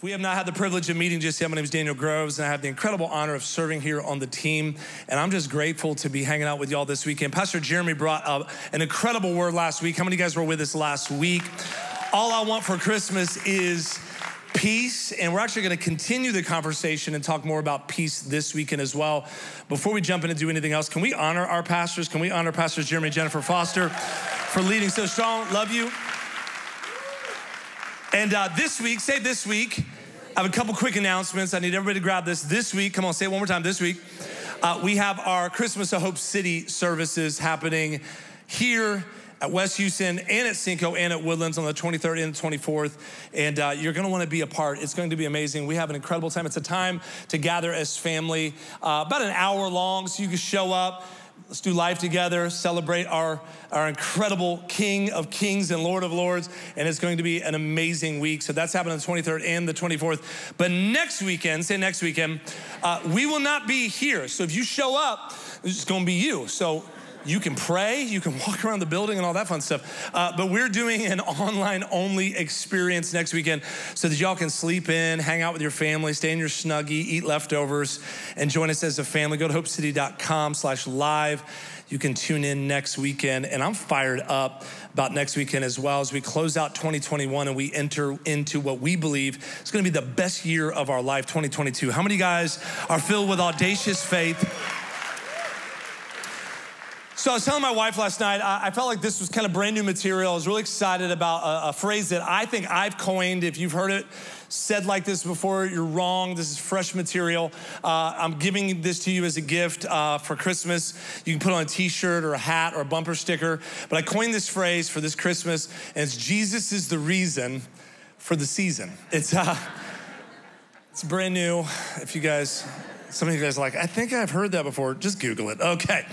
We have not had the privilege of meeting just yet, my name is Daniel Groves, and I have the incredible honor of serving here on the team. And I'm just grateful to be hanging out with y'all this weekend. Pastor Jeremy brought up an incredible word last week. How many of you guys were with us last week? All I want for Christmas is peace. And we're actually going to continue the conversation and talk more about peace this weekend as well. Before we jump in and do anything else, can we honor our pastors? Can we honor Pastors Jeremy and Jennifer Foster for leading so strong? Love you. And uh, this week, say this week, I have a couple quick announcements. I need everybody to grab this. This week, come on, say it one more time. This week, uh, we have our Christmas of Hope City services happening here at West Houston and at Cinco and at Woodlands on the 23rd and the 24th. And uh, you're gonna wanna be a part. It's going to be amazing. We have an incredible time. It's a time to gather as family, uh, about an hour long, so you can show up Let's do life together, celebrate our, our incredible King of Kings and Lord of Lords. And it's going to be an amazing week. So that's happening on the 23rd and the 24th. But next weekend, say next weekend, uh, we will not be here. So if you show up, it's going to be you. So you can pray, you can walk around the building and all that fun stuff. Uh, but we're doing an online only experience next weekend so that y'all can sleep in, hang out with your family, stay in your snuggie, eat leftovers, and join us as a family. Go to hopecity.com slash live. You can tune in next weekend. And I'm fired up about next weekend as well as we close out 2021 and we enter into what we believe is going to be the best year of our life, 2022. How many guys are filled with audacious faith? So I was telling my wife last night, I, felt like this was kind of brand new material. I was really excited about a, a, phrase that I think I've coined. If you've heard it said like this before, you're wrong. This is fresh material. Uh, I'm giving this to you as a gift uh, for Christmas. You can put on a t-shirt or a hat or a bumper sticker. But I coined this phrase for this Christmas, and it's Jesus is the reason for the season. It's, uh, it's brand new. If you guys, some of you guys are like, I think I've heard that before. Just Google it. Okay.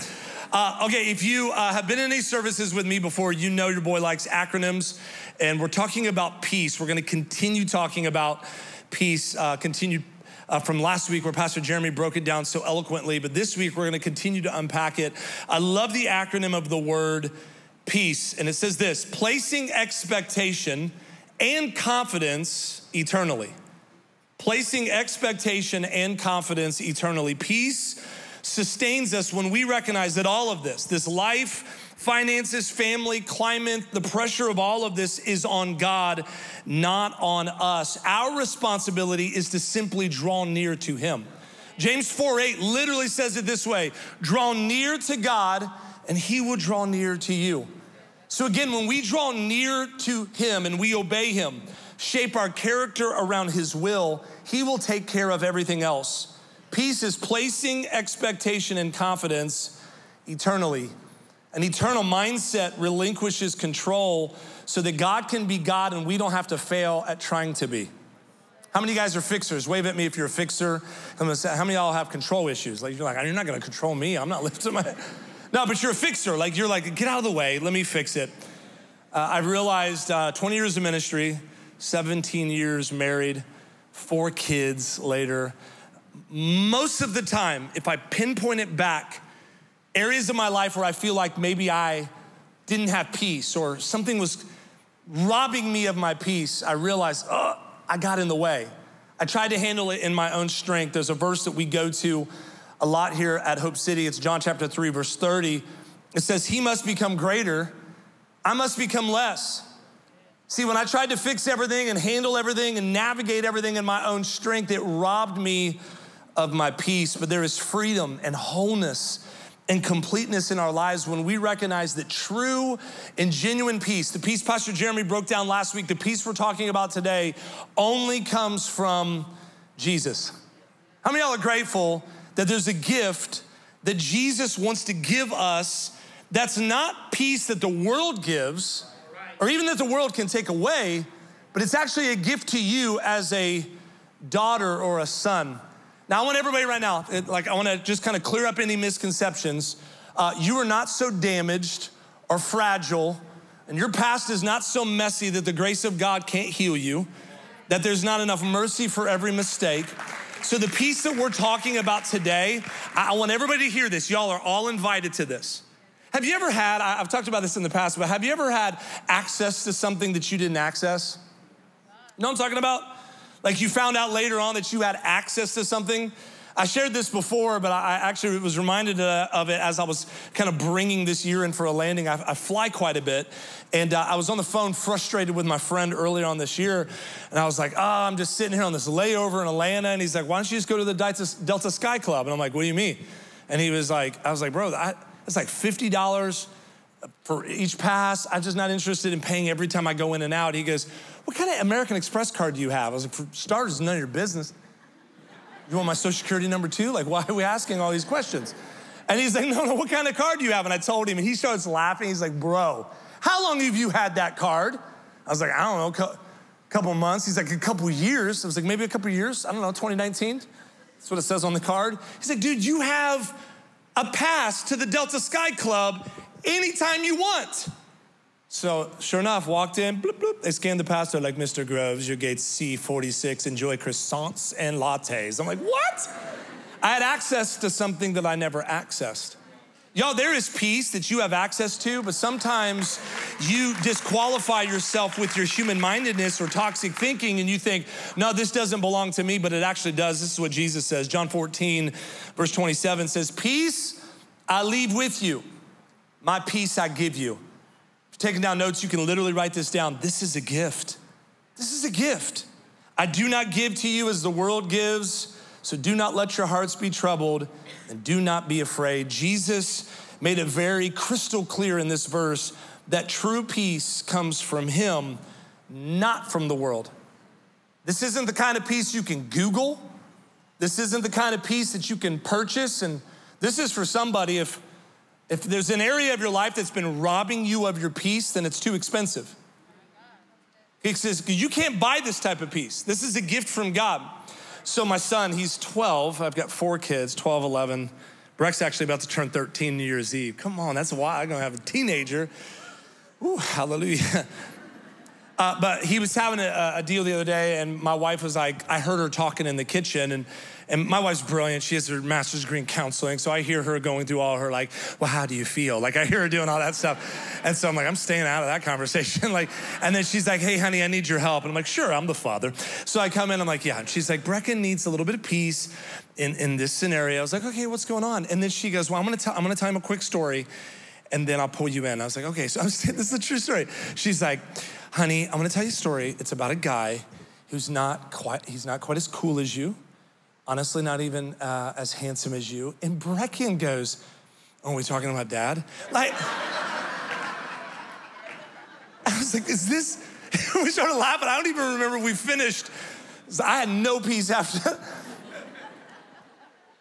Uh, okay, if you uh, have been in these services with me before, you know your boy likes acronyms, and we're talking about peace. We're going to continue talking about peace, uh, continue uh, from last week where Pastor Jeremy broke it down so eloquently, but this week we're going to continue to unpack it. I love the acronym of the word peace, and it says this placing expectation and confidence eternally. Placing expectation and confidence eternally. Peace sustains us when we recognize that all of this, this life, finances, family, climate, the pressure of all of this is on God, not on us. Our responsibility is to simply draw near to Him. James 4 8 literally says it this way draw near to God, and He will draw near to you. So, again, when we draw near to Him and we obey Him, shape our character around His will, He will take care of everything else. Peace is placing expectation and confidence eternally. An eternal mindset relinquishes control so that God can be God and we don't have to fail at trying to be. How many of you guys are fixers? Wave at me if you're a fixer. Say, how many of y'all have control issues? Like, you're like, you're not gonna control me. I'm not lifting my. No, but you're a fixer. Like, you're like, get out of the way. Let me fix it. Uh, I've realized uh, 20 years of ministry, 17 years married, four kids later, most of the time, if I pinpoint it back, areas of my life where I feel like maybe I didn't have peace or something was robbing me of my peace, I realized, oh, I got in the way. I tried to handle it in my own strength. There's a verse that we go to a lot here at Hope City. It's John chapter 3, verse 30. It says, He must become greater, I must become less. See, when I tried to fix everything and handle everything and navigate everything in my own strength, it robbed me of my peace, but there is freedom and wholeness and completeness in our lives when we recognize that true and genuine peace, the peace Pastor Jeremy broke down last week, the peace we're talking about today, only comes from Jesus. How many of y'all are grateful that there's a gift that Jesus wants to give us that's not peace that the world gives or even that the world can take away, but it's actually a gift to you as a daughter or a son. Now, I want everybody right now, like, I want to just kind of clear up any misconceptions. Uh, you are not so damaged or fragile, and your past is not so messy that the grace of God can't heal you, that there's not enough mercy for every mistake. So, the peace that we're talking about today, I want everybody to hear this. Y'all are all invited to this. Have you ever had, I've talked about this in the past, but have you ever had access to something that you didn't access? You know what I'm talking about? Like you found out later on that you had access to something. I shared this before, but I actually was reminded uh, of it as I was kind of bringing this year in for a landing. I, fly quite a bit, and uh, I was on the phone frustrated with my friend earlier on this year, and I was like, "Oh, I'm just sitting here on this layover in Atlanta," and he's like, "Why don't you just go to the Delta, Sky Club?" And I'm like, "What do you mean?" And he was like, "I was like, bro, it's like fifty dollars." for each pass. I'm just not interested in paying every time I go in and out. He goes, What kind of American Express card do you have? I was like, For starters, none of your business. You want my social security number too? Like, why are we asking all these questions? And he's like, No, no, what kind of card do you have? And I told him, and he starts laughing. He's like, Bro, how long have you had that card? I was like, I don't know, a couple months. He's like, A couple years. I was like, Maybe a couple years. I don't know, 2019. That's what it says on the card. He's like, Dude, you have a pass to the Delta Sky Club anytime you want. So sure enough, walked in, bloop, bloop. They scanned the pass. They're like, Mr. Groves, your gate C46, enjoy croissants and lattes. I'm like, what? I had access to something that I never accessed. Y'all, there is peace that you have access to, but sometimes you disqualify yourself with your human mindedness or toxic thinking, and you think, no, this doesn't belong to me, but it actually does. This is what Jesus says. John 14, verse 27 says, Peace I leave with you my peace I give you. Taking down notes, you can literally write this down. This is a gift. This is a gift. I do not give to you as the world gives, so do not let your hearts be troubled and do not be afraid. Jesus made it very crystal clear in this verse that true peace comes from Him, not from the world. This isn't the kind of peace you can Google. This isn't the kind of peace that you can purchase. And this is for somebody if if there's an area of your life that's been robbing you of your peace, then it's too expensive. He says, You can't buy this type of peace. This is a gift from God. So, my son, he's 12. I've got four kids 12, 11. Breck's actually about to turn 13 New Year's Eve. Come on, that's why I'm gonna have a teenager. Ooh, hallelujah. Uh, but he was having a, a, deal the other day, and my wife was like, I heard her talking in the kitchen, and and my wife's brilliant. She has her master's degree in counseling. So I hear her going through all her, like, well, how do you feel? Like, I hear her doing all that stuff. And so I'm like, I'm staying out of that conversation. like, and then she's like, hey, honey, I need your help. And I'm like, sure, I'm the father. So I come in, I'm like, yeah. And she's like, Brecken needs a little bit of peace in, in this scenario. I was like, okay, what's going on? And then she goes, well, I'm gonna tell, I'm gonna tell him a quick story and then I'll pull you in. I was like, okay, so I'm saying this is a true story. She's like, honey, I'm gonna tell you a story. It's about a guy who's not quite, he's not quite as cool as you honestly, not even uh, as handsome as you. And Brecken goes, Oh, are we talking about dad? Like, I was like, Is this? we started laughing. I don't even remember we finished. I had no peace after.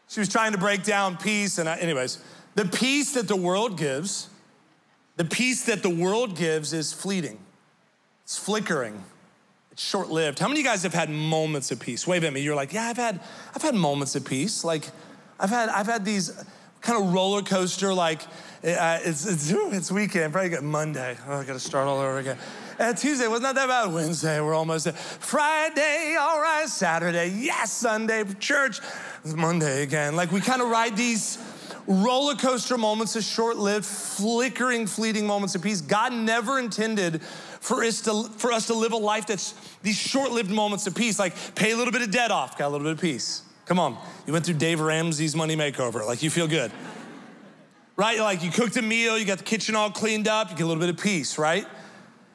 she was trying to break down peace. And I, anyways, the peace that the world gives, the peace that the world gives is fleeting, it's flickering it's short-lived. How many of you guys have had moments of peace? Wave at me. You're like, yeah, I've had, I've had moments of peace. Like, I've had, I've had these kind of roller coaster. Like, uh, it's, it's, it's weekend. Probably got Monday. Oh, I got to start all over again. Uh, Tuesday was not that bad. Wednesday, we're almost there. Friday, all right. Saturday, yes. Sunday, church. It's Monday again. Like we kind of ride these roller coaster moments of short lived, flickering, fleeting moments of peace. God never intended for us to, for us to live a life that's these short lived moments of peace, like pay a little bit of debt off, got a little bit of peace. Come on, you went through Dave Ramsey's money makeover, like you feel good. Right? Like you cooked a meal, you got the kitchen all cleaned up, you get a little bit of peace, right?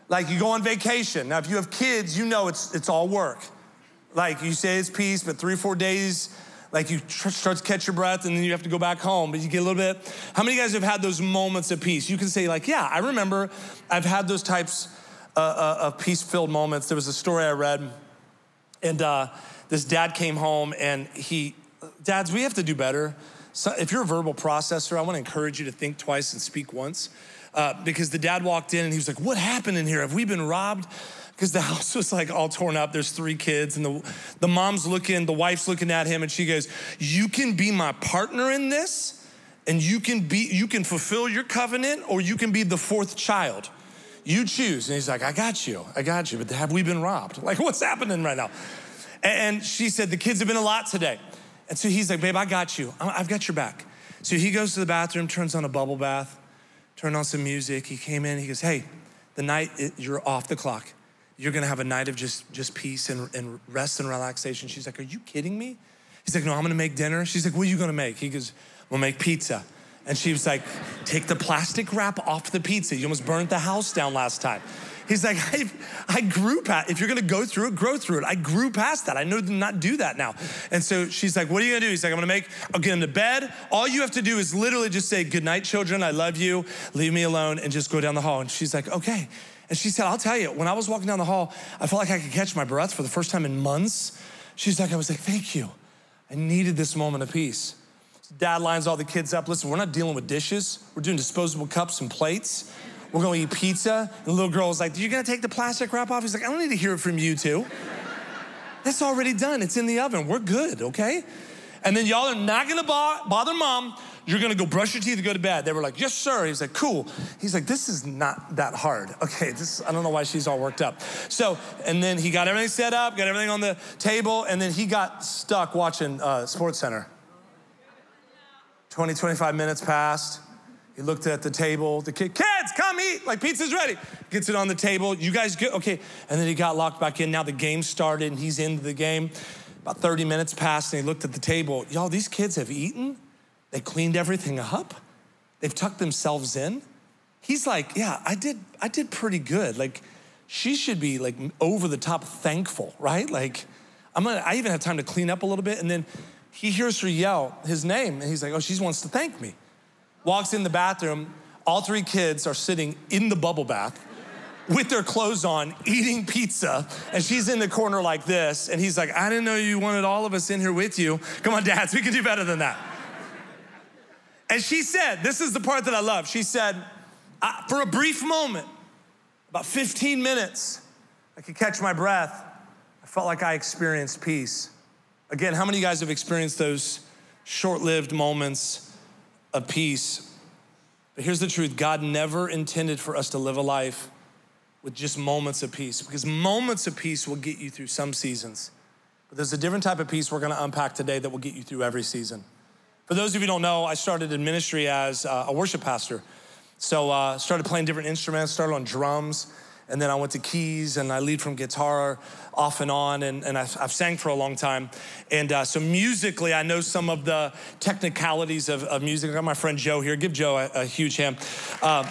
Like you go on vacation. Now, if you have kids, you know it's, it's all work. Like you say it's peace, but three or four days, like you tr- start to catch your breath and then you have to go back home, but you get a little bit. How many guys have had those moments of peace? You can say, like, yeah, I remember I've had those types uh, of peace filled moments. There was a story I read, and uh, this dad came home and he, dads, we have to do better. So if you're a verbal processor, I want to encourage you to think twice and speak once. Uh, because the dad walked in and he was like, What happened in here? Have we been robbed? because the house was like all torn up. There's three kids, and the, the mom's looking, the wife's looking at him, and she goes, You can be my partner in this, and you can be, you can fulfill your covenant, or you can be the fourth child. You choose. And he's like, I got you, I got you, but have we been robbed? Like, what's happening right now? And she said, The kids have been a lot today. And so he's like, Babe, I got you. I've got your back. So he goes to the bathroom, turns on a bubble bath, turned on some music. He came in, he goes, Hey, the night you're off the clock you're gonna have a night of just, just peace and, and rest and relaxation. She's like, Are you kidding me? He's like, No, I'm gonna make dinner. She's like, What are you gonna make? He goes, We'll make pizza. And she was like, Take the plastic wrap off the pizza. You almost burnt the house down last time. He's like, I, I grew past, if you're gonna go through it, grow through it. I grew past that. I know to not do that now. And so she's like, What are you gonna do? He's like, I'm gonna make, I'll get into bed. All you have to do is literally just say, Good night, children. I love you. Leave me alone and just go down the hall. And she's like, Okay. And she said, I'll tell you, when I was walking down the hall, I felt like I could catch my breath for the first time in months. She's like, I was like, Thank you. I needed this moment of peace. Dad lines all the kids up. Listen, we're not dealing with dishes. We're doing disposable cups and plates. We're gonna eat pizza. And the little girl was like, You're gonna take the plastic wrap off? He's like, I don't need to hear it from you two. That's already done. It's in the oven. We're good, okay? And then y'all are not gonna bother mom. You're gonna go brush your teeth and go to bed. They were like, Yes, sir. He's like, Cool. He's like, This is not that hard. Okay, this, I don't know why she's all worked up. So, and then he got everything set up, got everything on the table, and then he got stuck watching uh, Sports Center. 20, 25 minutes passed. He looked at the table. The kid, kids, come eat. Like pizza's ready. Gets it on the table. You guys get okay. And then he got locked back in. Now the game started and he's into the game. About 30 minutes passed and he looked at the table. Y'all, these kids have eaten. They cleaned everything up. They've tucked themselves in. He's like, yeah, I did, I did pretty good. Like, she should be like over the top thankful, right? Like, I'm gonna, I even had time to clean up a little bit. And then he hears her yell his name and he's like, oh, she wants to thank me walks in the bathroom. All three kids are sitting in the bubble bath with their clothes on, eating pizza, and she's in the corner like this. And he's like, I didn't know you wanted all of us in here with you. Come on, dads, we can do better than that. And she said, This is the part that I love. She said, For a brief moment, about 15 minutes, I could catch my breath. I felt like I experienced peace. Again, how many of you guys have experienced those short lived moments? of peace. But here's the truth God never intended for us to live a life with just moments of peace because moments of peace will get you through some seasons. But there's a different type of peace we're gonna unpack today that will get you through every season. For those of you who don't know, I started in ministry as a worship pastor. So uh, started playing different instruments, started on drums, and then I went to keys and I lead from guitar off and on, and, and I've, I've sang for a long time. And uh, so musically, I know some of the technicalities of, of music. I got my friend Joe here. Give Joe a, a huge hand. Um,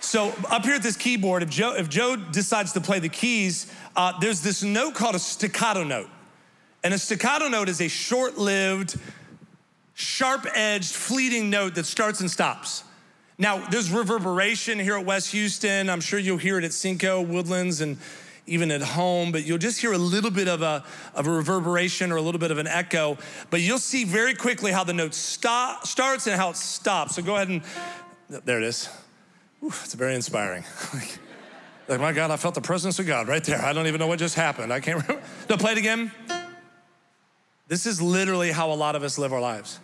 so up here at this keyboard, if Joe, if Joe decides to play the keys, uh, there's this note called a staccato note. And a staccato note is a short-lived, sharp-edged, fleeting note that starts and stops. Now, there's reverberation here at West Houston. I'm sure you'll hear it at Cinco, Woodlands, and even at home, but you'll just hear a little bit of a, of a reverberation or a little bit of an echo. But you'll see very quickly how the note stop, starts and how it stops. So go ahead and, there it is. Ooh, it's very inspiring. like, my God, I felt the presence of God right there. I don't even know what just happened. I can't remember. No, play it again. This is literally how a lot of us live our lives.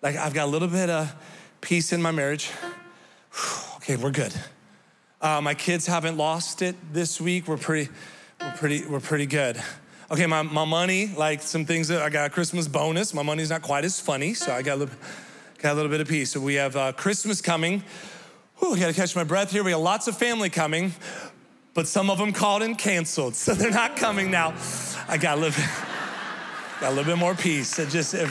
Like, I've got a little bit of, peace in my marriage. okay, we're good. Uh, my kids haven't lost it this week. We're pretty, we're pretty, we're pretty good. Okay, my, my money, like some things that I got a Christmas bonus. My money's not quite as funny, so I got a little, got a little bit of peace. So we have uh, Christmas coming. Whew, I gotta catch my breath here. We got lots of family coming, but some of them called and canceled, so they're not coming now. I got a little, got a little bit more peace. It just. It,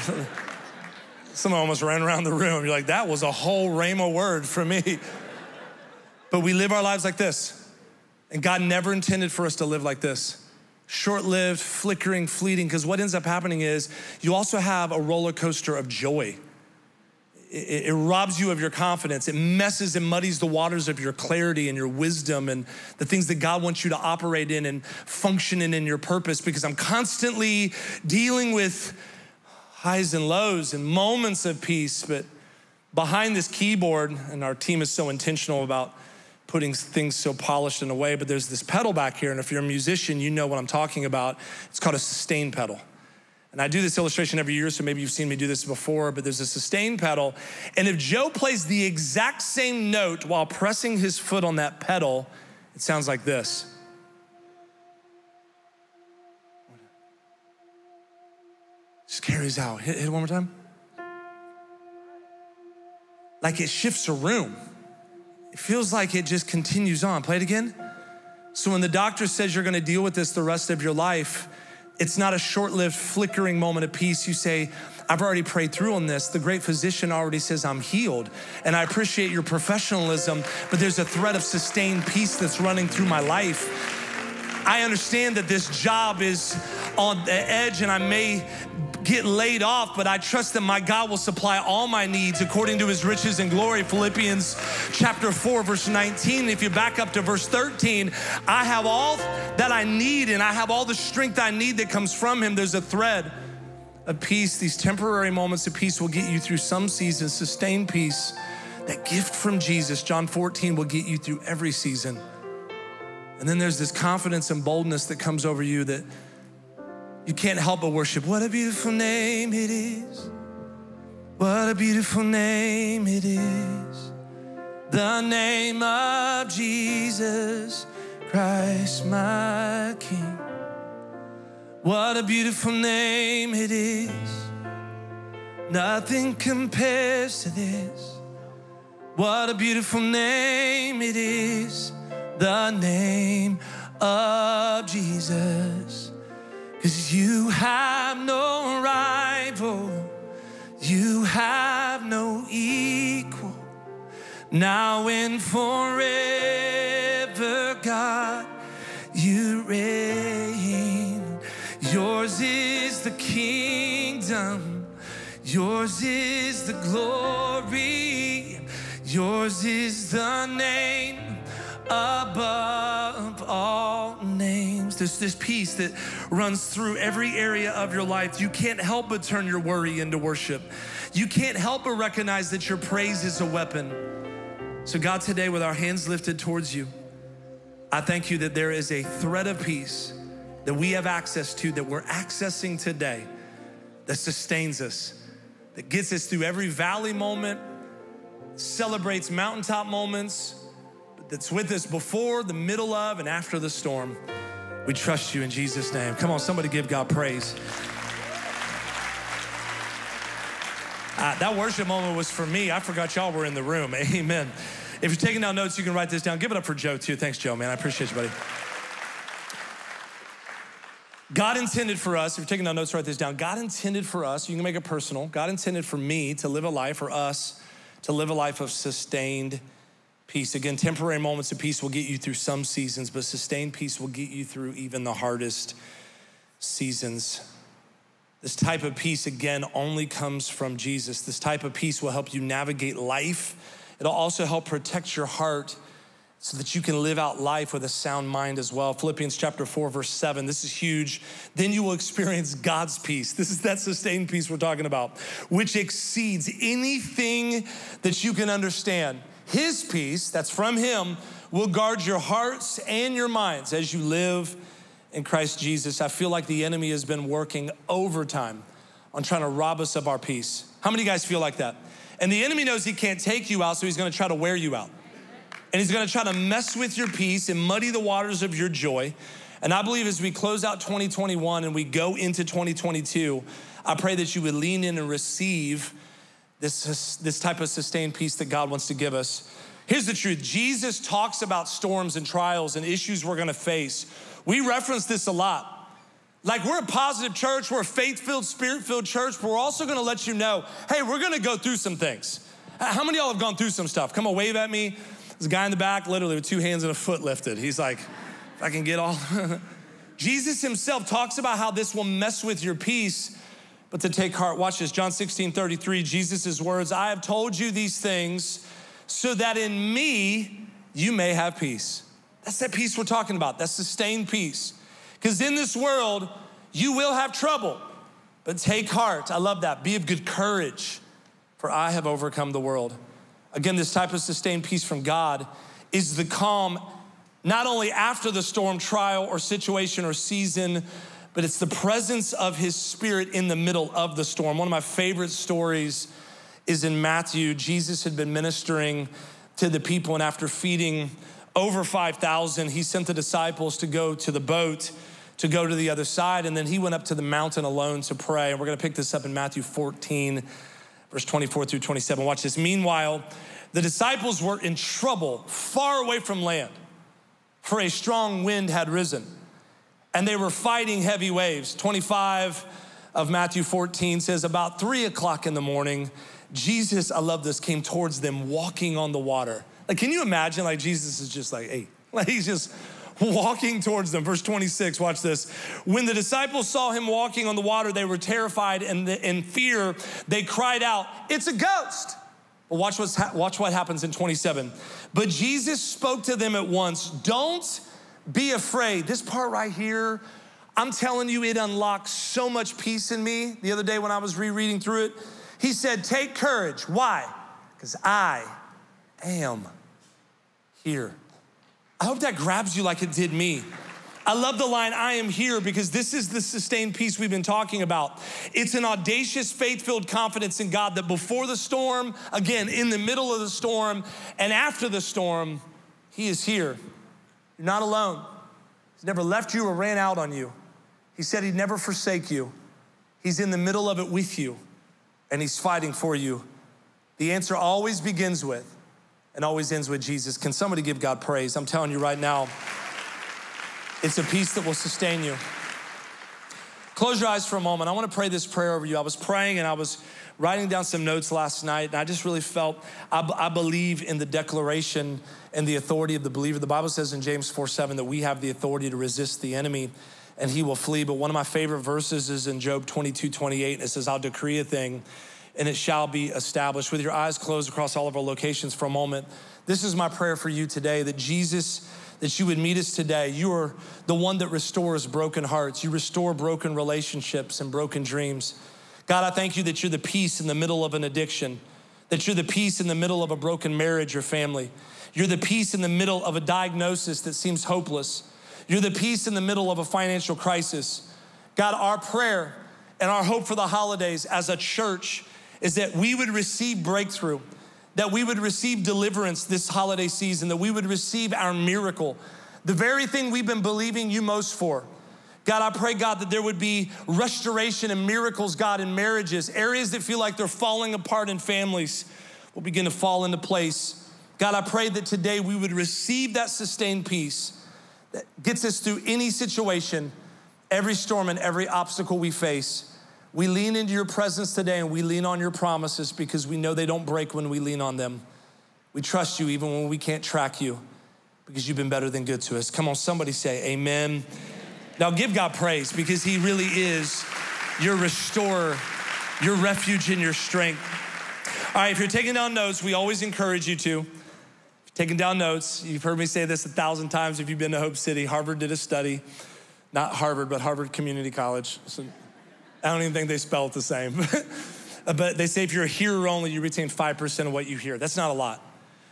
Someone almost ran around the room. You're like, that was a whole rhema word for me. But we live our lives like this. And God never intended for us to live like this short lived, flickering, fleeting, because what ends up happening is you also have a roller coaster of joy. It, it, robs you of your confidence. It messes and muddies the waters of your clarity and your wisdom and the things that God wants you to operate in and function in in your purpose because I'm constantly dealing with highs and lows and moments of peace, but behind this keyboard, and our team is so intentional about putting things so polished in a way, but there's this pedal back here, and if you're a musician, you know what I'm talking about. It's called a sustain pedal. And I do this illustration every year, so maybe you've seen me do this before, but there's a sustain pedal. And if Joe plays the exact same note while pressing his foot on that pedal, it sounds like this. Just carries out. Hit, hit it one more time. Like it shifts a room. it feels like it just continues on. Play it again. So when the doctor says you're gonna deal with this the rest of your life, it's not a short lived, flickering moment of peace. You say, I've already prayed through on this. The great physician already says I'm healed. And I appreciate your professionalism, but there's a thread of sustained peace that's running through my life. I understand that this job is on the edge and I may get laid off, but I trust that my God will supply all my needs according to his riches and glory. Philippians chapter 4, verse 19. If you back up to verse 13, I have all that I need and I have all the strength I need that comes from him. There's a thread of peace. These temporary moments of peace will get you through some seasons, sustained peace. That gift from Jesus, John 14, will get you through every season. And then there's this confidence and boldness that comes over you that you can't help but worship. What a beautiful name it is. What a beautiful name it is. The name of Jesus Christ, my King. What a beautiful name it is. Nothing compares to this. What a beautiful name it is. The name of Jesus. Cause you have no rival, you have no equal. Now and forever, God, you reign. Yours is the kingdom, yours is the glory, yours is the name above all names. There's this peace that runs through every area of your life. You can't help but turn your worry into worship. You can't help but recognize that your praise is a weapon. So, God, today, with our hands lifted towards you, I thank you that there is a thread of peace that we have access to, that we're accessing today, that sustains us, that gets us through every valley moment, celebrates mountaintop moments that's with us before, the middle of, and after the storm. We trust you in Jesus' name. Come on, somebody give God praise. Uh, that worship moment was for me. I forgot y'all were in the room. Amen. If you're taking down notes, you can write this down. Give it up for Joe, too. Thanks, Joe, man. I appreciate you, buddy. God intended for us, if you're taking down notes, write this down. God intended for us, you can make it personal. God intended for me to live a life, for us to live a life of sustained peace. Again, temporary moments of peace will get you through some seasons, but sustained peace will get you through even the hardest seasons. This type of peace, again, only comes from Jesus. This type of peace will help you navigate life. It'll also help protect your heart so that you can live out life with a sound mind as well. Philippians chapter 4, verse 7. This is huge. Then you will experience God's peace. This is that sustained peace we're talking about, which exceeds anything that you can understand. His peace, that's from Him, will guard your hearts and your minds as you live in Christ Jesus. I feel like the enemy has been working overtime on trying to rob us of our peace. How many of you guys feel like that? And the enemy knows he can't take you out, so he's gonna try to wear you out. And he's gonna try to mess with your peace and muddy the waters of your joy. And I believe as we close out 2021 and we go into 2022, I pray that you would lean in and receive this, this type of sustained peace that God wants to give us. Here's the truth Jesus talks about storms and trials and issues we're gonna face. We reference this a lot. Like, we're a positive church, we're a faith filled, spirit filled church, but we're also gonna let you know hey, we're gonna go through some things. Uh, how many y'all have gone through some stuff? Come on, wave at me. There's a guy in the back, literally with two hands and a foot lifted. He's like, if I can get all. Jesus himself talks about how this will mess with your peace but to take heart. Watch this, John 16, 33, Jesus' words, I have told you these things so that in me you may have peace. That's that peace we're talking about, that sustained peace. Because in this world, you will have trouble, but take heart. I love that. Be of good courage, for I have overcome the world. Again, this type of sustained peace from God is the calm, not only after the storm, trial, or situation or season, but it's the presence of his spirit in the middle of the storm. One of my favorite stories is in Matthew. Jesus had been ministering to the people, and after feeding over 5,000, he sent the disciples to go to the boat to go to the other side, and then he went up to the mountain alone to pray. And we're gonna pick this up in Matthew 14. verse 24 through 27. Watch this. Meanwhile, the disciples were in trouble far away from land, for a strong wind had risen, and they were fighting heavy waves. 25 of Matthew 14 says, About three o'clock in the morning, Jesus, I love this, came towards them walking on the water. Like, can you imagine? Like, Jesus is just like, hey, like, he's just walking towards them. Verse 26, watch this. When the disciples saw him walking on the water, they were terrified and in fear, they cried out, It's a ghost. But watch, what's watch what happens in 27. But Jesus spoke to them at once Don't be afraid. This part right here, I'm telling you, it unlocks so much peace in me. The other day when I was rereading through it, he said, Take courage. Why? Because I am here. I hope that grabs you like it did me. I love the line, I am here, because this is the sustained peace we've been talking about. It's an audacious, faith filled confidence in God that before the storm, again, in the middle of the storm, and after the storm, He is here. You're not alone. He's never left you or ran out on you. He said He'd never forsake you. He's in the middle of it with you, and He's fighting for you. The answer always begins with and always ends with Jesus. Can somebody give God praise? I'm telling you right now, it's a peace that will sustain you. Close your eyes for a moment. I want to pray this prayer over you. I was praying and I was writing down some notes last night, and I just really felt I, I believe in the declaration and the authority of the believer. The Bible says in James 4 7 that we have the authority to resist the enemy and he will flee. But one of my favorite verses is in Job 22 28, and it says, I'll decree a thing and it shall be established. With your eyes closed across all of our locations for a moment, this is my prayer for you today that Jesus, that you would meet us today. You are the one that restores broken hearts, you restore broken relationships and broken dreams. God, I thank you that you're the peace in the middle of an addiction, that you're the peace in the middle of a broken marriage or family. You're the peace in the middle of a diagnosis that seems hopeless. You're the peace in the middle of a financial crisis. God, our prayer and our hope for the holidays as a church is that we would receive breakthrough, that we would receive deliverance this holiday season, that we would receive our miracle, the very thing we've been believing you most for. God, I pray, God, that there would be restoration and miracles, God, in marriages, areas that feel like they're falling apart in families will begin to fall into place. God, I pray that today we would receive that sustained peace that gets us through any situation, every storm, and every obstacle we face. We lean into your presence today and we lean on your promises because we know they don't break when we lean on them. We trust you even when we can't track you because you've been better than good to us. Come on, somebody say amen. Now give God praise because he really is your restorer, your refuge and your strength. All right, if you're taking down notes, we always encourage you to. Taking down notes, you've heard me say this a thousand times if you've been to Hope City. Harvard did a study, not Harvard, but Harvard Community College. So I don't even think they spell it the same. but they say if you're a hearer only, you retain 5% of what you hear. That's not a lot.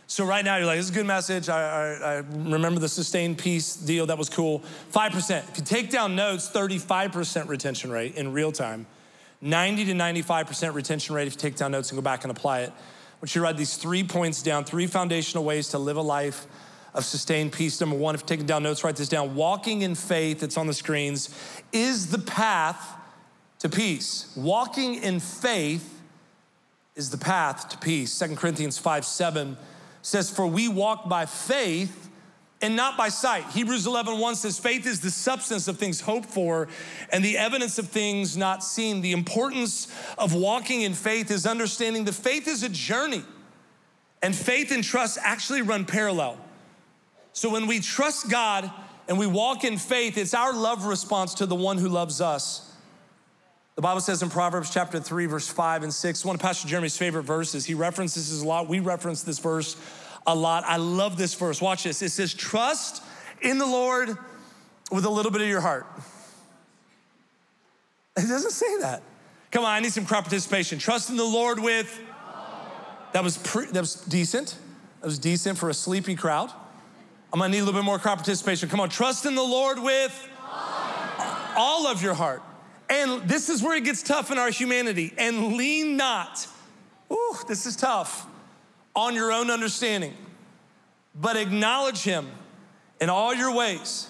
So right now, you're like, this is a good message. I, I, I remember the sustained peace deal. That was cool. 5%. If you take down notes, 35% retention rate in real time. 90 to 95% retention rate if you take down notes and go back and apply it. I want you to write these three points down, three foundational ways to live a life of sustained peace. Number one, if you're taking down notes, write this down. Walking in faith, it's on the screens, is the path to peace. Walking in faith is the path to peace. Second Corinthians 5 7 says, For we walk by faith and not by sight. Hebrews 11 1 says, Faith is the substance of things hoped for and the evidence of things not seen. The importance of walking in faith is understanding that faith is a journey, and faith and trust actually run parallel. So when we trust God and we walk in faith, it's our love response to the one who loves us. The Bible says in Proverbs chapter 3, verse 5 and 6, one of Pastor Jeremy's favorite verses. He references this a lot. We reference this verse a lot. I love this verse. Watch this. It says, Trust in the Lord with a little bit of your heart. It doesn't say that. Come on, I need some crowd participation. Trust in the Lord with. That was pre, that was decent. That was decent for a sleepy crowd. I'm gonna need a little bit more crowd participation. Come on, trust in the Lord with all of your heart. And this is where it gets tough in our humanity. And lean not, ooh, this is tough, on your own understanding, but acknowledge him in all your ways,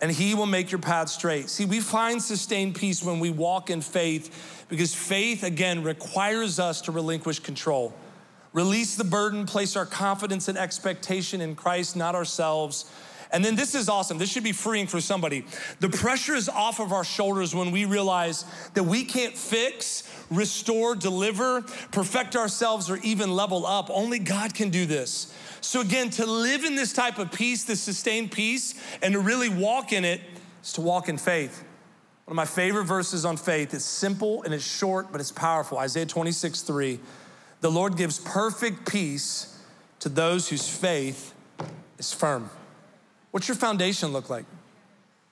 and he will make your path straight. See, we find sustained peace when we walk in faith because faith, again, requires us to relinquish control. Release the burden, place our confidence and expectation in Christ, not ourselves. And then this is awesome. This should be freeing for somebody. The pressure is off of our shoulders when we realize that we can't fix, restore, deliver, perfect ourselves, or even level up. Only God can do this. So, again, to live in this type of peace, this sustained peace, and to really walk in it is to walk in faith. One of my favorite verses on faith. It's simple and it's short, but it's powerful. Isaiah 26, 3. The Lord gives perfect peace to those whose faith is firm. What's your foundation look like?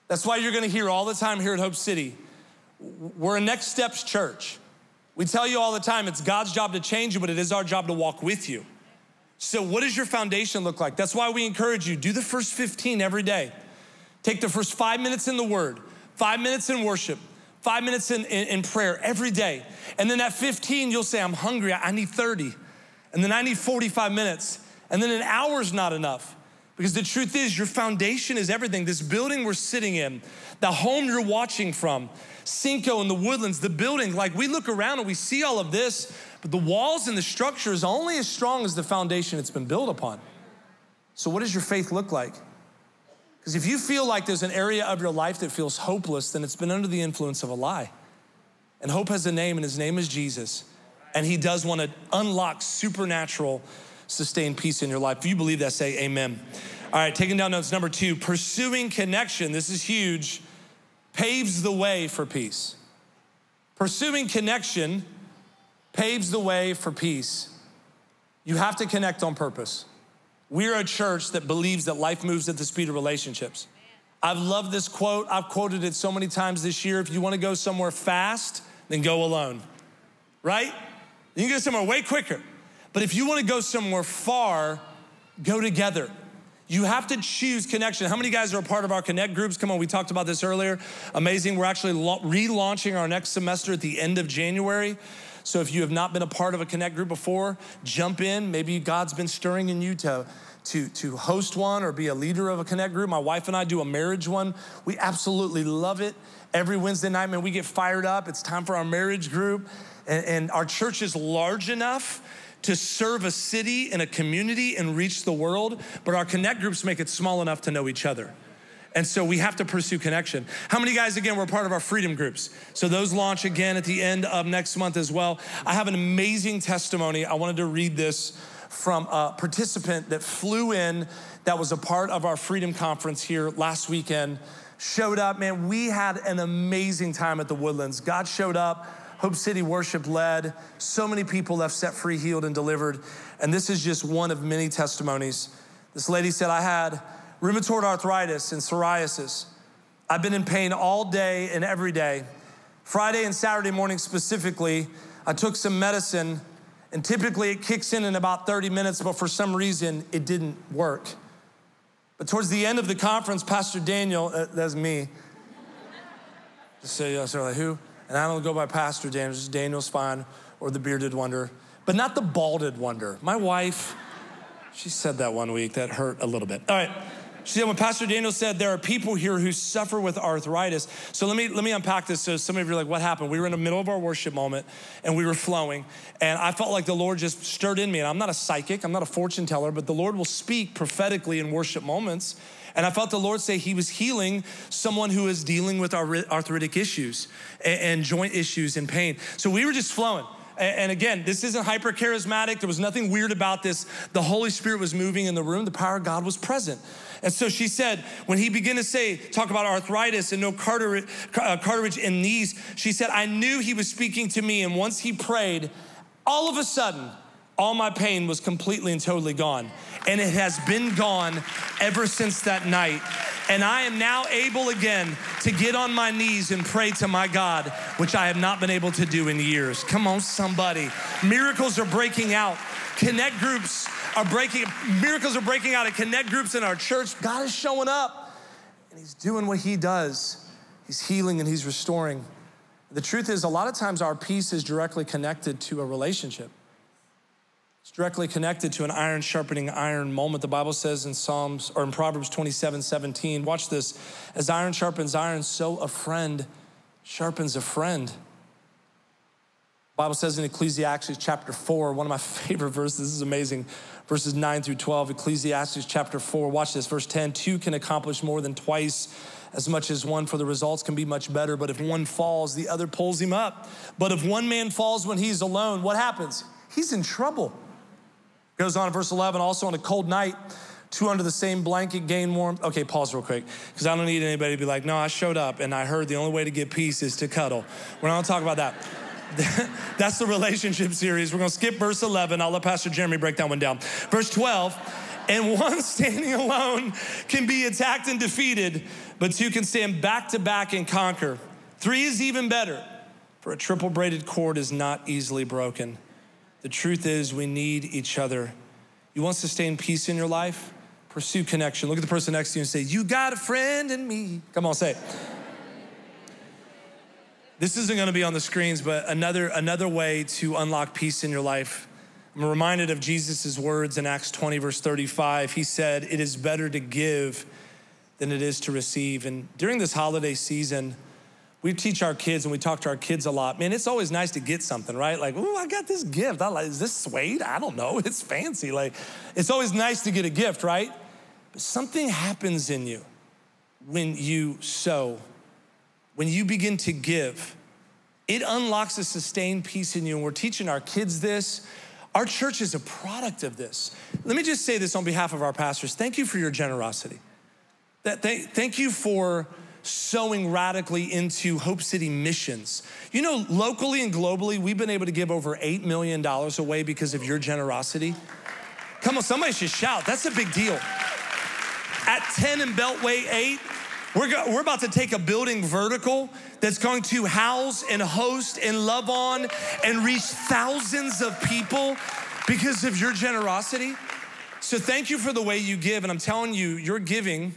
That's why you're gonna hear all the time here at Hope City, we're a next steps church. We tell you all the time it's God's job to change you, but it is our job to walk with you. So, what does your foundation look like? That's why we encourage you do the first 15 every day. Take the first five minutes in the Word, five minutes in worship, five minutes in, in, in, prayer every day. And then at 15, you'll say, I'm hungry, I need 30. And then I need 45 minutes. And then an hour's not enough. Because the truth is, your foundation is everything. This building we're sitting in, the home you're watching from, Cinco and the woodlands, the building, like we look around and we see all of this, but the walls and the structure is only as strong as the foundation it's been built upon. So, what does your faith look like? Because if you feel like there's an area of your life that feels hopeless, then it's been under the influence of a lie. And hope has a name, and his name is Jesus. And he does want to unlock supernatural, sustained peace in your life. If you believe that, say amen. All right, taking down notes. Number two, pursuing connection. This is huge, paves the way for peace. Pursuing connection paves the way for peace. You have to connect on purpose. We're a church that believes that life moves at the speed of relationships. I've loved this quote. I've quoted it so many times this year. If you want to go somewhere fast, then go alone, right? You can go somewhere way quicker. But if you want to go somewhere far, go together. You have to choose connection. How many guys are a part of our Connect groups? Come on, we talked about this earlier. Amazing. We're actually relaunching our next semester at the end of January. So if you have not been a part of a Connect group before, jump in. Maybe God's been stirring in you to, to, to host one or be a leader of a Connect group. My wife and I do a marriage one. We absolutely love it. Every Wednesday night, man, we get fired up. It's time for our marriage group. And, and our church is large enough to serve a city and a community and reach the world, but our connect groups make it small enough to know each other. And so we have to pursue connection. How many guys, again, were part of our freedom groups? So those launch again at the end of next month as well. I have an amazing testimony. I wanted to read this from a participant that flew in that was a part of our freedom conference here last weekend. Showed up, man. We had an amazing time at the Woodlands. God showed up. Hope City Worship led. So many people left set free, healed, and delivered. And this is just one of many testimonies. This lady said, I had rheumatoid arthritis and psoriasis. I've been in pain all day and every day. Friday and Saturday morning specifically, I took some medicine, and typically it kicks in in about 30 minutes, but for some reason it didn't work. But towards the end of the conference, Pastor Daniel, uh, that's me, just say, uh, so like, who? And I don't go by Pastor Daniel, just Daniel Spine or the bearded wonder, but not the balded wonder. My wife, she said that one week, that hurt a little bit. All right. She said, when Pastor Daniel said there are people here who suffer with arthritis. So let me let me unpack this. So some of you are like, what happened? We were in the middle of our worship moment and we were flowing, and I felt like the Lord just stirred in me. And I'm not a psychic, I'm not a fortune teller, but the Lord will speak prophetically in worship moments. And I felt the Lord say He was healing someone who is dealing with arthritic issues and joint issues and pain. So we were just flowing. And again, this isn't hyper charismatic. There was nothing weird about this. The Holy Spirit was moving in the room, the power of God was present. And so she said, when he began to say, talk about arthritis and no cartilage, uh, cartilage in knees, she said, I knew he was speaking to me. And once he prayed, all of a sudden, all my pain was completely and totally gone. And it has been gone ever since that night. And I am now able again to get on my knees and pray to my God, which I have not been able to do in years. Come on, somebody. Miracles are breaking out. Connect groups are breaking, miracles are breaking out at connect groups in our church. God is showing up and He's doing what He does. He's healing and He's restoring. The truth is, a lot of times our peace is directly connected to a relationship. Directly connected to an iron sharpening iron moment. The Bible says in Psalms or in Proverbs 27 17, watch this. As iron sharpens iron, so a friend sharpens a friend. The Bible says in Ecclesiastes chapter 4, one of my favorite verses, this is amazing, verses 9 through 12. Ecclesiastes chapter 4, watch this, verse 10 two can accomplish more than twice as much as one, for the results can be much better. But if one falls, the other pulls him up. But if one man falls when he's alone, what happens? He's in trouble. Goes on in verse 11, also on a cold night, two under the same blanket gain warmth. Okay, pause real quick, because I don't need anybody to be like, no, I showed up and I heard the only way to get peace is to cuddle. We're not gonna talk about that. That's the relationship series. We're gonna skip verse 11. I'll let Pastor Jeremy break that one down. Verse 12, and one standing alone can be attacked and defeated, but two can stand back to back and conquer. Three is even better, for a triple braided cord is not easily broken. The truth is, we need each other. You want sustained peace in your life? Pursue connection. Look at the person next to you and say, You got a friend in me. Come on, say it. This isn't gonna be on the screens, but another, another way to unlock peace in your life. I'm reminded of Jesus' words in Acts 20, verse 35. He said, It is better to give than it is to receive. And during this holiday season, we teach our kids and we talk to our kids a lot. Man, it's always nice to get something, right? Like, oh, I got this gift. I like, is this suede? I don't know. It's fancy. Like, it's always nice to get a gift, right? But something happens in you when you sow, when you begin to give. It unlocks a sustained peace in you. And we're teaching our kids this. Our church is a product of this. Let me just say this on behalf of our pastors. Thank you for your generosity. That, thank you for sowing radically into Hope City missions. You know, locally and globally, we've been able to give over $8 million away because of your generosity. Come on, somebody should shout. That's a big deal. At 10 and Beltway 8, we're, go, we're about to take a building vertical that's going to house and host and love on and reach thousands of people because of your generosity. So thank you for the way you give. And I'm telling you, your giving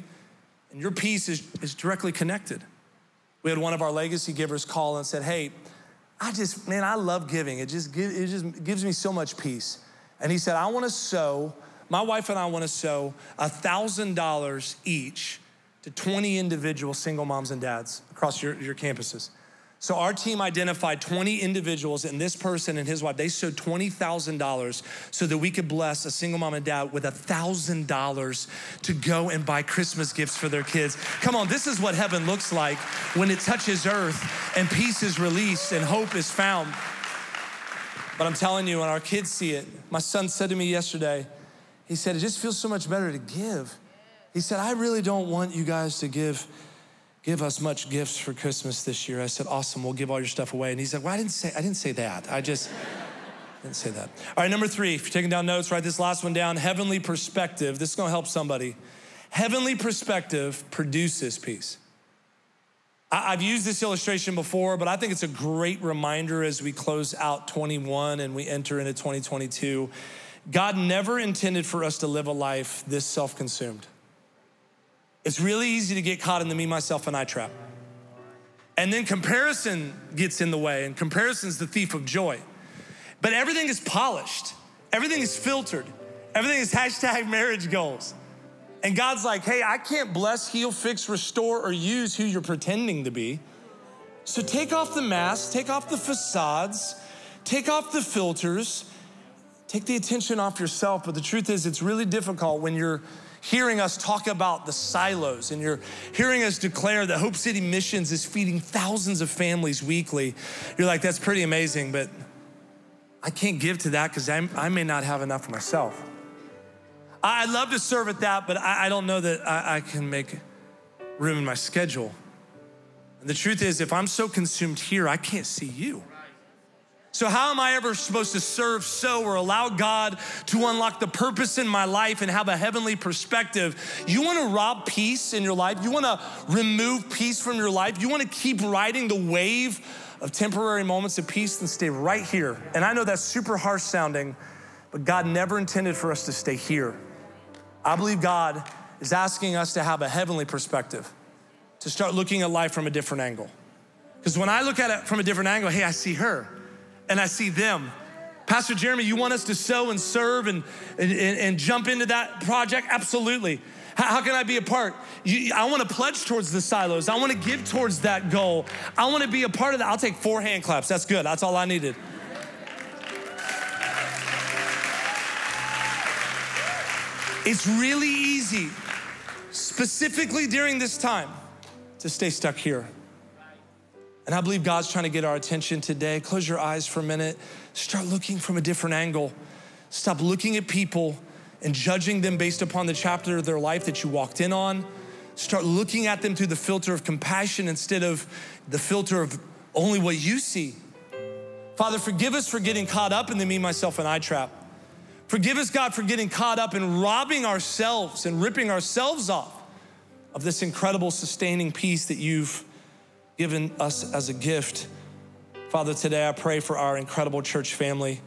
and your peace is, is directly connected. We had one of our legacy givers call and said, Hey, I just, man, I love giving. It just, give, it just gives me so much peace. And he said, I wanna sow, my wife and I wanna sow $1,000 each to 20 individual single moms and dads across your, your campuses. So our team identified 20 individuals, and this person and his wife, they sowed $20,000 so that we could bless a single mom and dad with $1,000 to go and buy Christmas gifts for their kids. Come on, this is what heaven looks like when it touches earth and peace is released and hope is found. But I'm telling you, when our kids see it, my son said to me yesterday, he said, it just feels so much better to give. He said, I really don't want you guys to give give us much gifts for Christmas this year. I said, awesome, we'll give all your stuff away. And he's like, well, I didn't say, I didn't say that. I just didn't say that. All right, number three, if you're taking down notes, write this last one down. Heavenly perspective. This is gonna help somebody. Heavenly perspective produces peace. I've used this illustration before, but I think it's a great reminder as we close out 21 and we enter into 2022. God never intended for us to live a life this self consumed. It's really easy to get caught in the me, myself, and I trap. And then comparison gets in the way, and comparison's the thief of joy. But everything is polished, everything is filtered, everything is hashtag marriage goals. And God's like, hey, I can't bless, heal, fix, restore, or use who you're pretending to be. So take off the masks, take off the facades, take off the filters, take the attention off yourself. But the truth is, it's really difficult when you're hearing us talk about the silos and you're hearing us declare that Hope City Missions is feeding thousands of families weekly, you're like, that's pretty amazing, but I can't give to that because I may not have enough for myself. I'd love to serve at that, but I don't know that I can make room in my schedule. And the truth is, if I'm so consumed here, I can't see you. So, how am I ever supposed to serve so or allow God to unlock the purpose in my life and have a heavenly perspective? You wanna rob peace in your life? You wanna remove peace from your life? You wanna keep riding the wave of temporary moments of peace and stay right here? And I know that's super harsh sounding, but God never intended for us to stay here. I believe God is asking us to have a heavenly perspective, to start looking at life from a different angle. Because when I look at it from a different angle, hey, I see her and I see them. Pastor Jeremy, you want us to sow and serve and, and, and jump into that project? Absolutely. How, can I be a part? You, I want to pledge towards the silos. I want to give towards that goal. I want to be a part of that. I'll take four hand claps. That's good. That's all I needed. It's really easy, specifically during this time, to stay stuck here. And I believe God's trying to get our attention today. Close your eyes for a minute. Start looking from a different angle. Stop looking at people and judging them based upon the chapter of their life that you walked in on. Start looking at them through the filter of compassion instead of the filter of only what you see. Father, forgive us for getting caught up in the me, myself, and I trap. Forgive us, God, for getting caught up in robbing ourselves and ripping ourselves off of this incredible sustaining peace that you've given us as a gift. Father, today I pray for our incredible church family.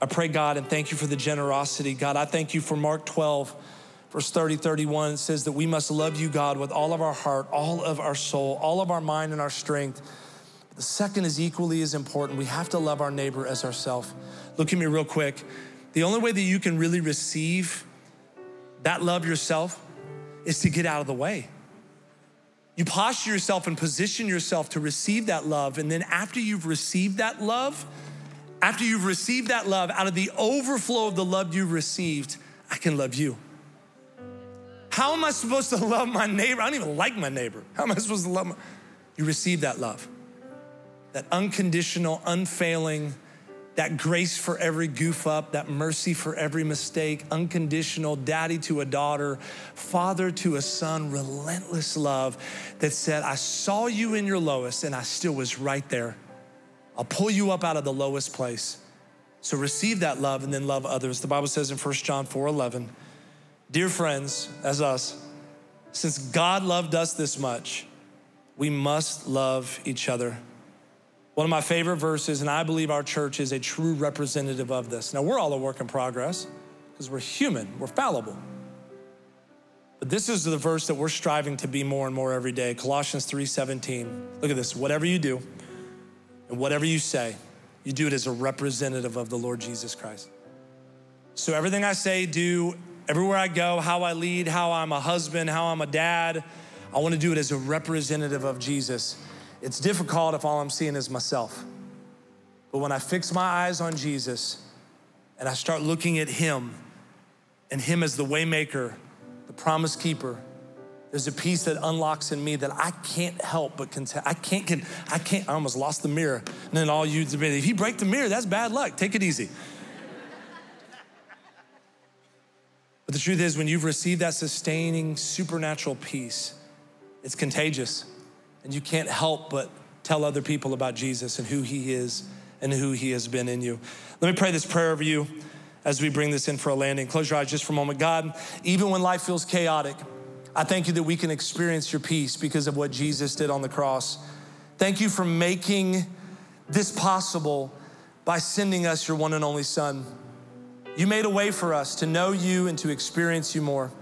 I pray, God, and thank you for the generosity. God, I thank you for Mark 12, verse 30, 31. It says that we must love you, God, with all of our heart, all of our soul, all of our mind, and our strength. The second is equally as important. We have to love our neighbor as ourselves. Look at me real quick. The only way that you can really receive that love yourself is to get out of the way. You posture yourself and position yourself to receive that love. And then after you've received that love, after you've received that love, out of the overflow of the love you've received, I can love you. How am I supposed to love my neighbor? I don't even like my neighbor. How am I supposed to love my? You receive that love, that unconditional, unfailing, that grace for every goof up, that mercy for every mistake, unconditional daddy to a daughter, father to a son, relentless love that said, I saw you in your lowest and I still was right there. I'll pull you up out of the lowest place. So receive that love and then love others. The Bible says in 1 John 4 11, Dear friends, as us, since God loved us this much, we must love each other. One of my favorite verses, and I believe our church is a true representative of this. Now, we're all a work in progress because we're human, we're fallible. But this is the verse that we're striving to be more and more every day. Colossians 3:17. Look at this. Whatever you do and whatever you say, you do it as a representative of the Lord Jesus Christ. So everything I say, do, everywhere I go, how I lead, how I'm a husband, how I'm a dad, I want to do it as a representative of Jesus. It's difficult if all I'm seeing is myself. But when I fix my eyes on Jesus and I start looking at Him and Him as the waymaker, the promise keeper, there's a peace that unlocks in me that I can't help but contend. I can't, can, I can't, I almost lost the mirror. And then all you, if you break the mirror, that's bad luck. Take it easy. But the truth is, when you've received that sustaining supernatural peace, it's contagious. And you can't help but tell other people about Jesus and who he is and who he has been in you. Let me pray this prayer over you as we bring this in for a landing. Close your eyes just for a moment. God, even when life feels chaotic, I thank you that we can experience your peace because of what Jesus did on the cross. Thank you for making this possible by sending us your one and only Son. You made a way for us to know you and to experience you more.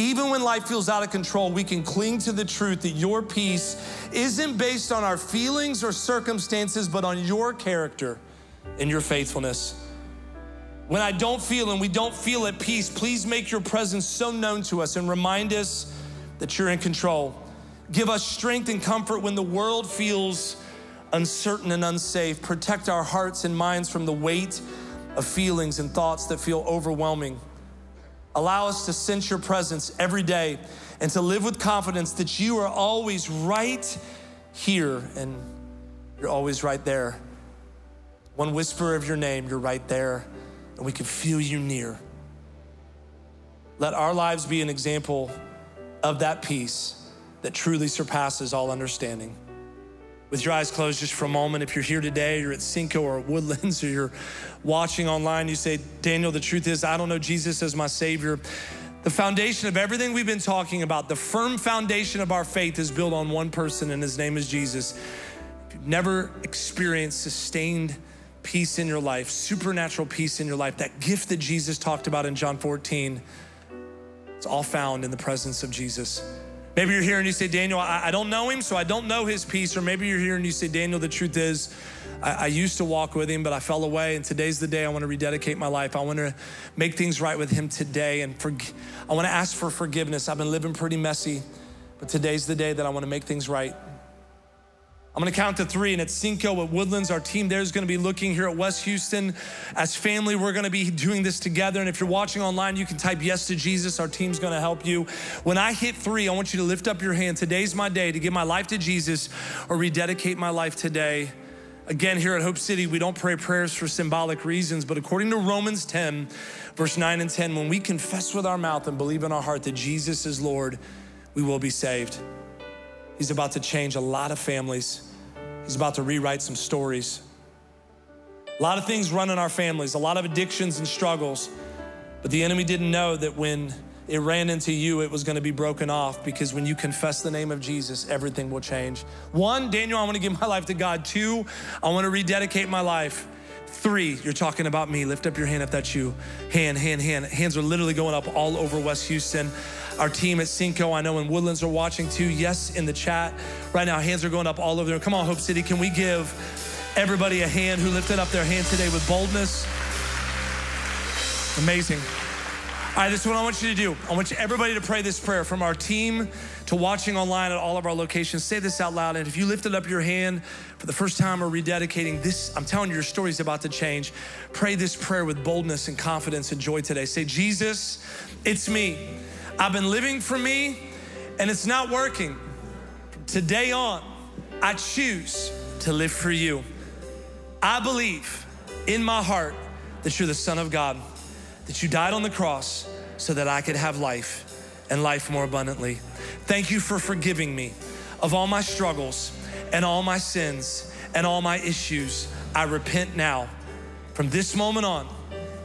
Even when life feels out of control, we can cling to the truth that your peace isn't based on our feelings or circumstances, but on your character and your faithfulness. When I don't feel and we don't feel at peace, please make your presence so known to us and remind us that you're in control. Give us strength and comfort when the world feels uncertain and unsafe. Protect our hearts and minds from the weight of feelings and thoughts that feel overwhelming. Allow us to sense your presence every day and to live with confidence that you are always right here and you're always right there. One whisper of your name, you're right there, and we can feel you near. Let our lives be an example of that peace that truly surpasses all understanding with your eyes closed just for a moment, if you're here today, you're at Cinco or Woodlands, or you're watching online, you say, Daniel, the truth is, I don't know Jesus as my Savior. The foundation of everything we've been talking about, the firm foundation of our faith is built on one person, and his name is Jesus. If you've never experienced sustained peace in your life, supernatural peace in your life, that gift that Jesus talked about in John 14, it's all found in the presence of Jesus. Maybe you're here and you say, Daniel, I, I, don't know him, so I don't know his peace. Or maybe you're here and you say, Daniel, the truth is, I, I used to walk with him, but I fell away, and today's the day I want to rededicate my life. I want to make things right with him today, and for, I want to ask for forgiveness. I've been living pretty messy, but today's the day that I want to make things right. I'm gonna count to three, and at Cinco at Woodlands, our team there is gonna be looking here at West Houston. As family, we're gonna be doing this together. And if you're watching online, you can type yes to Jesus. Our team's gonna help you. When I hit three, I want you to lift up your hand. Today's my day to give my life to Jesus or rededicate my life today. Again, here at Hope City, we don't pray prayers for symbolic reasons, but according to Romans 10, verse 9 and 10, when we confess with our mouth and believe in our heart that Jesus is Lord, we will be saved. He's about to change a lot of families. He's about to rewrite some stories. A lot of things run in our families, a lot of addictions and struggles. But the enemy didn't know that when it ran into you, it was going to be broken off because when you confess the name of Jesus, everything will change. One, Daniel, I want to give my life to God. Two, I want to rededicate my life. Three, you're talking about me. Lift up your hand if that's you. Hand, hand, hand. Hands are literally going up all over West Houston. Our team at Cinco, I know in Woodlands are watching too. Yes, in the chat. Right now, hands are going up all over there. Come on, Hope City, can we give everybody a hand who lifted up their hand today with boldness? Amazing. All right, this is what I want you to do. I want you, everybody to pray this prayer from our team to watching online at all of our locations. Say this out loud. And if you lifted up your hand for the first time or rededicating this, I'm telling you, your story is about to change. Pray this prayer with boldness and confidence and joy today. Say, Jesus, it's me. I've been living for me and it's not working. Today on, I choose to live for you. I believe in my heart that you're the Son of God that you died on the cross so that I could have life and life more abundantly. Thank you for forgiving me of all my struggles and all my sins and all my issues. I repent now. From this moment on,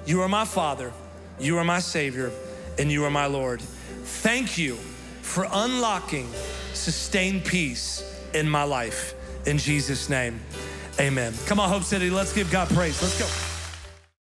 you are my Father, you are my Savior, and you are my Lord. Thank you for unlocking sustained peace in my life. In Jesus' name, amen. Come on, Hope City, let's give God praise. Let's go.